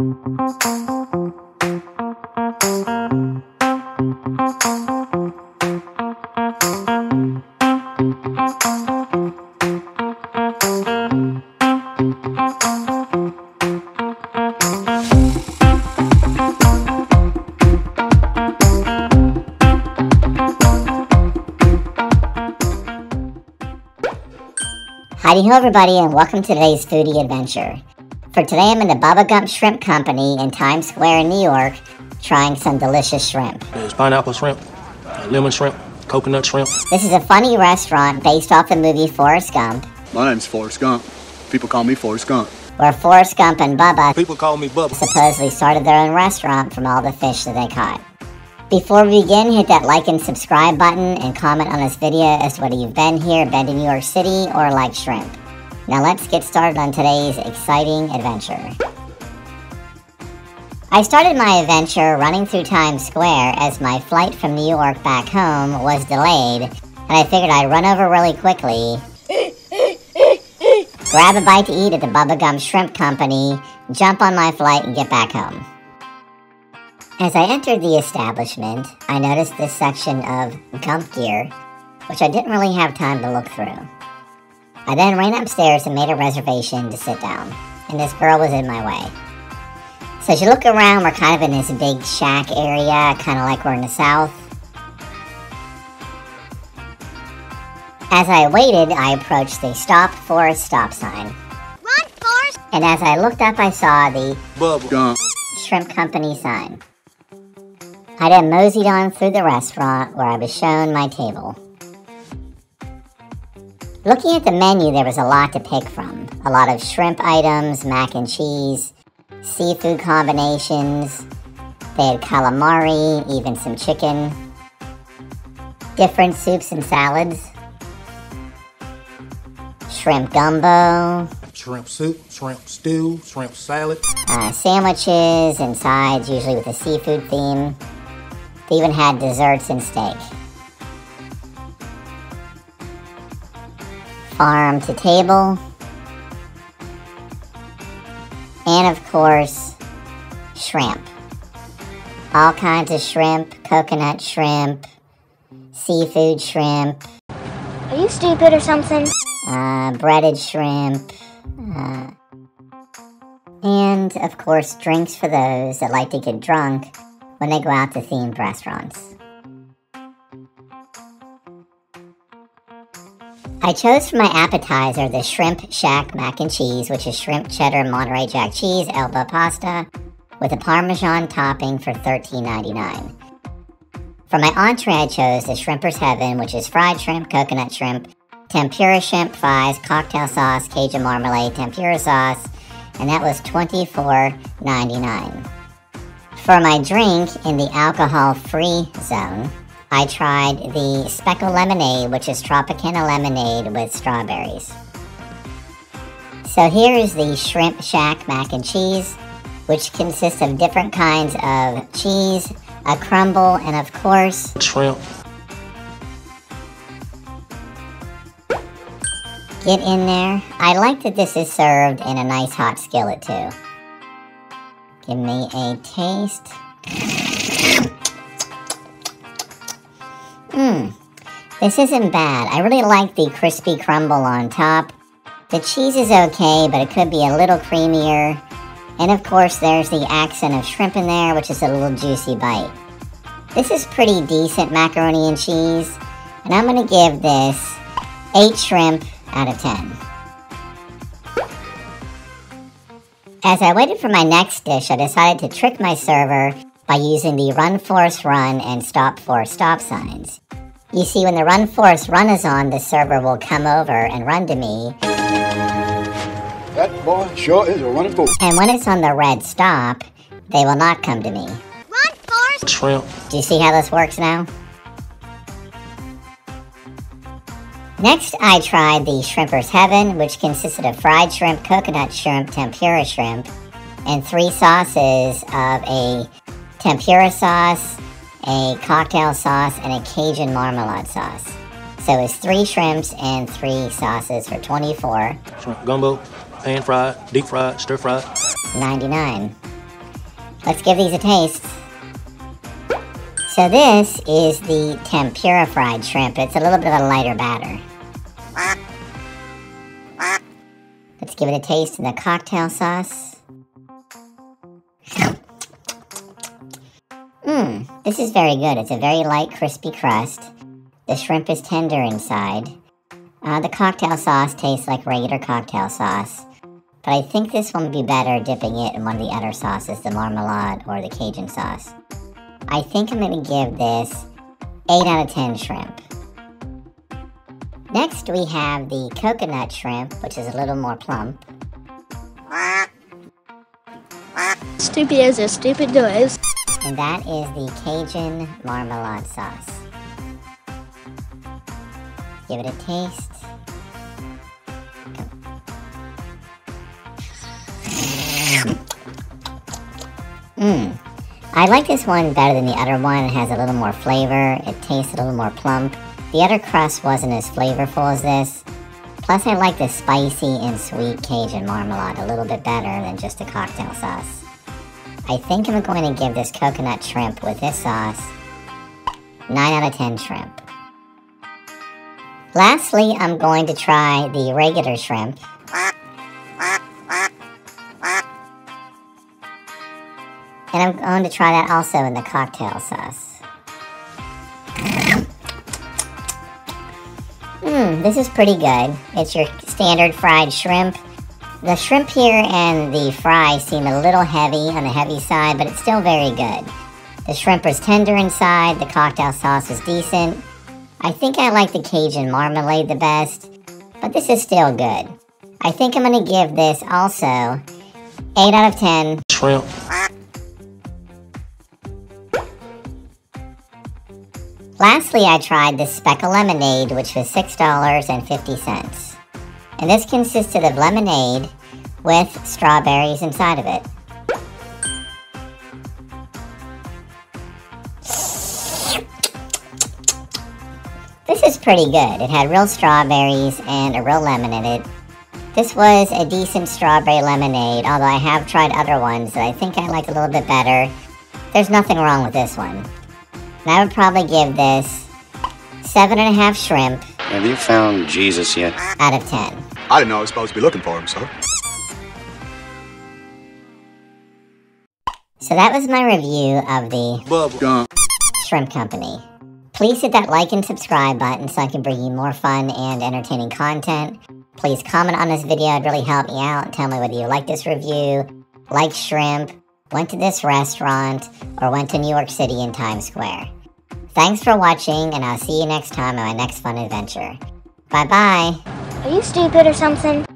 Howdy ho everybody and welcome to today's foodie adventure. For today I'm in the Bubba Gump Shrimp Company in Times Square in New York trying some delicious shrimp. There's pineapple shrimp, lemon shrimp, coconut shrimp. This is a funny restaurant based off the movie Forrest Gump My name's Forrest Gump. People call me Forrest Gump. where Forrest Gump and Bubba People call me Bubba. supposedly started their own restaurant from all the fish that they caught. Before we begin, hit that like and subscribe button and comment on this video as to whether you've been here, been to New York City, or like shrimp. Now let's get started on today's exciting adventure. I started my adventure running through Times Square as my flight from New York back home was delayed, and I figured I'd run over really quickly, grab a bite to eat at the Bubba Gump Shrimp Company, jump on my flight, and get back home. As I entered the establishment, I noticed this section of gump gear, which I didn't really have time to look through. I then ran upstairs and made a reservation to sit down, and this girl was in my way. So as you look around, we're kind of in this big shack area, kind of like we're in the south. As I waited, I approached the stop for a stop sign. Run, Forrest! And as I looked up, I saw the Bubba. Gump. Shrimp Company sign. I then moseyed on through the restaurant where I was shown my table. Looking at the menu, there was a lot to pick from. A lot of shrimp items, mac and cheese, seafood combinations. They had calamari, even some chicken. Different soups and salads. Shrimp gumbo, Shrimp soup, shrimp stew, shrimp salad. uh, sandwiches and sides, usually with a seafood theme. They even had desserts and steak. Farm to table. And of course, shrimp. All kinds of shrimp, coconut shrimp, seafood shrimp, Are you stupid or something? uh, breaded shrimp, uh, and of course, drinks for those that like to get drunk when they go out to themed restaurants. I chose for my appetizer the Shrimp Shack Mac and Cheese, which is shrimp cheddar Monterey Jack cheese, elbow pasta, with a Parmesan topping for $13.99. For my entree, I chose the Shrimper's Heaven, which is fried shrimp, coconut shrimp, tempura shrimp fries, cocktail sauce, Cajun marmalade, tempura sauce, and that was $24.99. For my drink in the alcohol-free zone, I tried the Speckle Lemonade, which is Tropicana lemonade with strawberries. So here is the Shrimp Shack mac and cheese, which consists of different kinds of cheese, a crumble, and of course, Shrimp. Get in there. I like that this is served in a nice hot skillet too. Give me a taste. Mmm. This isn't bad. I really like the crispy crumble on top. The cheese is okay, but it could be a little creamier. And of course, there's the accent of shrimp in there, which is a little juicy bite. This is pretty decent macaroni and cheese, and I'm gonna give this 8 shrimp out of 10. As I waited for my next dish, I decided to trick my server by using the Run Forrest Run and Stop Forrest Stop signs. You see, when the Run Forrest Run is on, the server will come over and run to me, That boy sure is a running fool. and when it's on the red stop, they will not come to me. Run, Forrest! Shrimp. Do you see how this works now? Next, I tried the Shrimper's Heaven, which consisted of fried shrimp, coconut shrimp, tempura shrimp, and three sauces of a tempura sauce, a cocktail sauce, and a Cajun marmalade sauce. So it's three shrimps and three sauces for 24 Shrimp gumbo. Pan fried, deep fried, stir fried. 99. Let's give these a taste. So this is the tempura fried shrimp. It's a little bit of a lighter batter. Let's give it a taste in the cocktail sauce. This is very good. It's a very light, crispy crust. The shrimp is tender inside. Uh, the cocktail sauce tastes like regular cocktail sauce. But I think this one would be better dipping it in one of the other sauces, the marmalade or the Cajun sauce. I think I'm going to give this 8 out of 10 shrimp. Next, we have the coconut shrimp, which is a little more plump. Stupid as a stupid does. And that is the Cajun marmalade sauce. Give it a taste. Mmm. I like this one better than the other one. It has a little more flavor. It tastes a little more plump. The other crust wasn't as flavorful as this. Plus, I like the spicy and sweet Cajun marmalade a little bit better than just a cocktail sauce. I think I'm going to give this coconut shrimp with this sauce 9 out of 10 shrimp. Lastly, I'm going to try the regular shrimp. And I'm going to try that also in the cocktail sauce. Mmm, this is pretty good. It's your standard fried shrimp. The shrimp here and the fry seem a little heavy on the heavy side, but it's still very good. The shrimp is tender inside, the cocktail sauce is decent. I think I like the Cajun marmalade the best, but this is still good. I think I'm going to give this also 8 out of 10 Shrimp. Lastly, I tried the Speckle Lemonade, which was $6.50. And this consisted of lemonade with strawberries inside of it. This is pretty good. It had real strawberries and a real lemon in it. This was a decent strawberry lemonade, although I have tried other ones that I think I like a little bit better. There's nothing wrong with this one. And I would probably give this seven and a half shrimp Have you found Jesus yet? out of ten. I didn't know I was supposed to be looking for him, sir. So that was my review of the Bubble. Shrimp Company. Please hit that like and subscribe button so I can bring you more fun and entertaining content. Please comment on this video, it'd really help me out. Tell me whether you like this review, like shrimp, went to this restaurant, or went to New York City in Times Square. Thanks for watching, and I'll see you next time on my next fun adventure. Bye bye. Are you stupid or something?